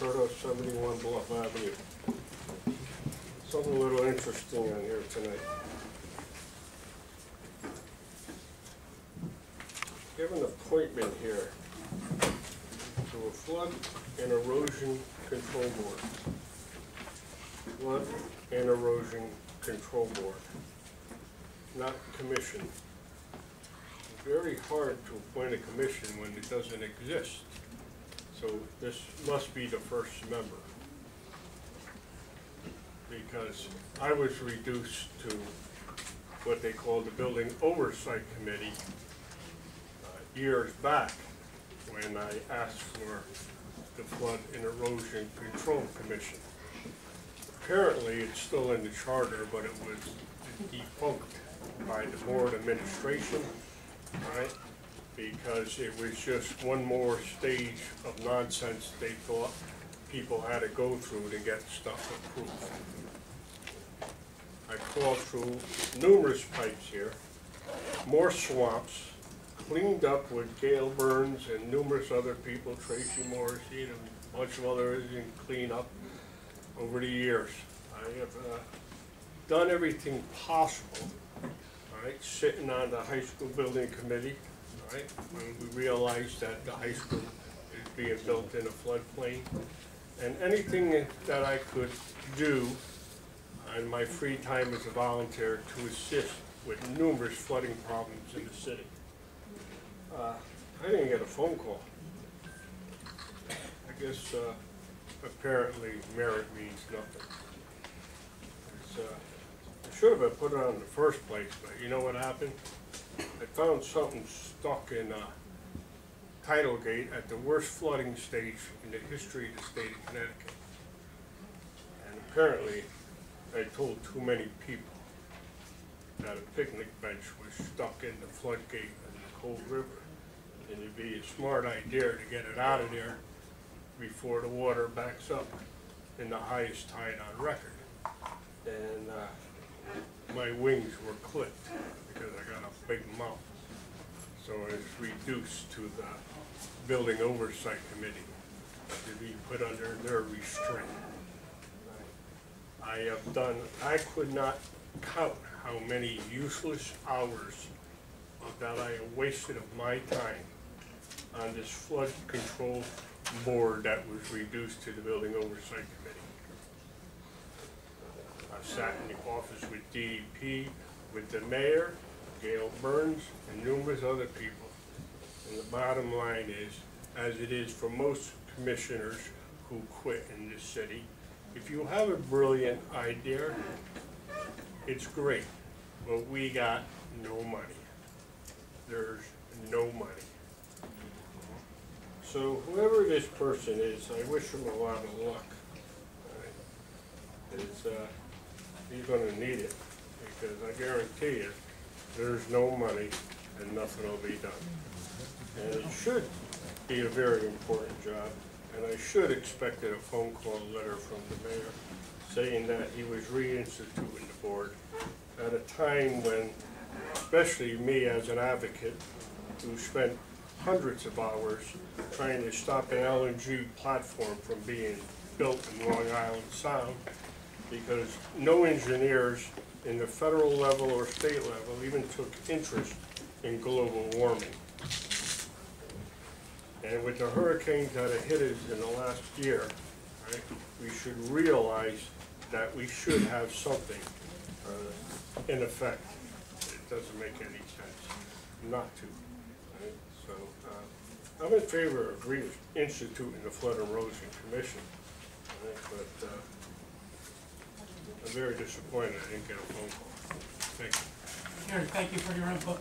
Roberto, seventy-one Bluff Avenue. Something a little interesting on here tonight. Give an appointment here to a flood and erosion control board. Flood and erosion control board, not commission. Very hard to appoint a commission when it doesn't exist. So this must be the first member. Because I was reduced to what they call the Building Oversight Committee uh, years back when I asked for the Flood and Erosion Control Commission. Apparently, it's still in the charter, but it was defunct by the Borer administration, right? Because it was just one more stage of nonsense they thought people had to go through to get stuff approved. I crawled through numerous pipes here, more swamps, cleaned up with Gail Burns and numerous other people, Tracy Morrissey and a bunch of others in cleanup over the years. I have uh, done everything possible, all right, sitting on the high school building committee, right, when we realized that the high school is being built in a floodplain. And anything that I could do in my free time as a volunteer to assist with numerous flooding problems in the city. Uh, I didn't get a phone call. I guess uh, apparently merit means nothing. Should have been put on in the first place, but you know what happened? I found something stuck in uh, Tidal Gate at the worst flooding stage in the history of the state of Connecticut. And apparently, I told too many people that a picnic bench was stuck in the floodgate in the Cove River. And it'd be a smart idea to get it out of there before the water backs up in the highest tide on record. And, uh, my wings were clipped because I got a big mouth. So it's reduced to the Building Oversight Committee to be put under their restraint. I have done, I could not count how many useless hours that I wasted of my time on this flood control board that was reduced to the Building Oversight Committee. I sat in the office with DEP, with the mayor, Gail Burns, and numerous other people. And the bottom line is, as it is for most commissioners who quit in this city, if you have a brilliant idea, it's great, but we got no money. There's no money. So whoever this person is, I wish him a lot of luck. Alright. It's, uh, he's gonna need it, because I guarantee you, there's no money and nothing will be done. And it should be a very important job, and I should expect a phone call letter from the mayor saying that he was reinstituting the board at a time when, especially me as an advocate, who spent hundreds of hours trying to stop an LNG platform from being built in Long Island Sound, because no engineers in the federal level or state level even took interest in global warming. And with the hurricanes that have hit us in the last year, right, we should realize that we should have something uh, in effect. It doesn't make any sense not to. right? So uh, I'm in favor of reinstituting the Flood Erosion Commission, right, but uh, I'm very disappointed I didn't get a phone call. Thank you. Gary, thank you for your input.